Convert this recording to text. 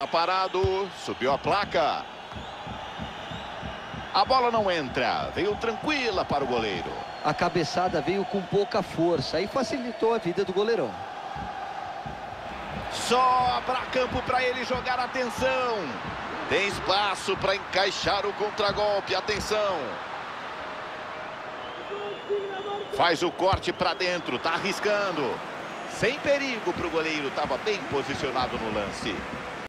Tá parado, subiu a placa. A bola não entra, veio tranquila para o goleiro. A cabeçada veio com pouca força e facilitou a vida do goleirão. Sobra campo para ele jogar, atenção. Tem espaço para encaixar o contragolpe, atenção. Faz o corte para dentro, tá arriscando. Sem perigo para o goleiro, estava bem posicionado no lance.